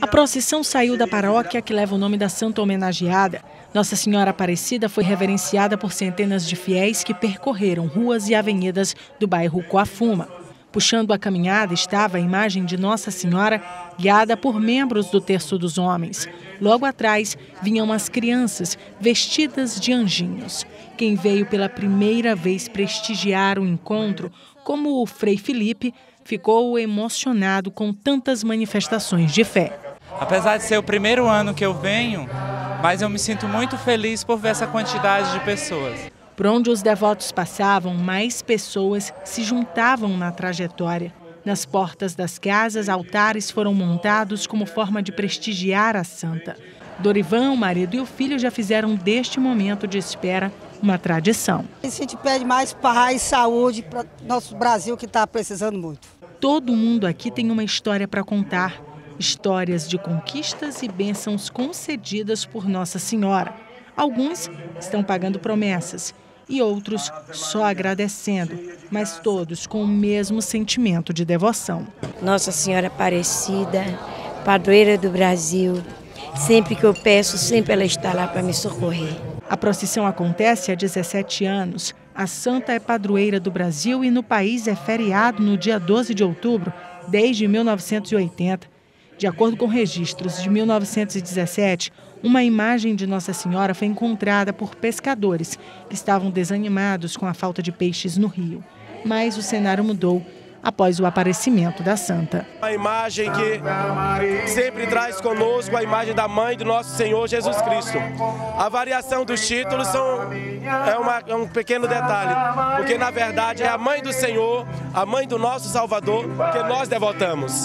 A procissão saiu da paróquia que leva o nome da santa homenageada. Nossa Senhora Aparecida foi reverenciada por centenas de fiéis que percorreram ruas e avenidas do bairro Coafuma. Puxando a caminhada estava a imagem de Nossa Senhora, guiada por membros do Terço dos Homens. Logo atrás vinham as crianças, vestidas de anjinhos. Quem veio pela primeira vez prestigiar o encontro, como o Frei Felipe, ficou emocionado com tantas manifestações de fé. Apesar de ser o primeiro ano que eu venho, mas eu me sinto muito feliz por ver essa quantidade de pessoas. Por onde os devotos passavam, mais pessoas se juntavam na trajetória. Nas portas das casas, altares foram montados como forma de prestigiar a santa. Dorivan, o marido e o filho já fizeram deste momento de espera uma tradição. A gente pede mais paz, saúde para nosso Brasil que está precisando muito. Todo mundo aqui tem uma história para contar. Histórias de conquistas e bênçãos concedidas por Nossa Senhora. Alguns estão pagando promessas e outros só agradecendo, mas todos com o mesmo sentimento de devoção. Nossa Senhora Aparecida, padroeira do Brasil, sempre que eu peço, sempre ela está lá para me socorrer. A procissão acontece há 17 anos. A santa é padroeira do Brasil e no país é feriado no dia 12 de outubro, desde 1980. De acordo com registros de 1917, uma imagem de Nossa Senhora foi encontrada por pescadores que estavam desanimados com a falta de peixes no rio. Mas o cenário mudou após o aparecimento da santa. A imagem que sempre traz conosco a imagem da mãe do nosso Senhor Jesus Cristo. A variação dos títulos são, é, uma, é um pequeno detalhe, porque na verdade é a mãe do Senhor, a mãe do nosso Salvador, que nós devotamos.